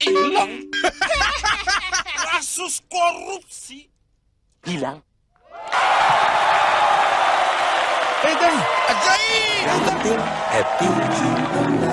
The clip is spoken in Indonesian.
Hilang. Kasus korupsi. Hilang. Eh, Ajaib. Happy.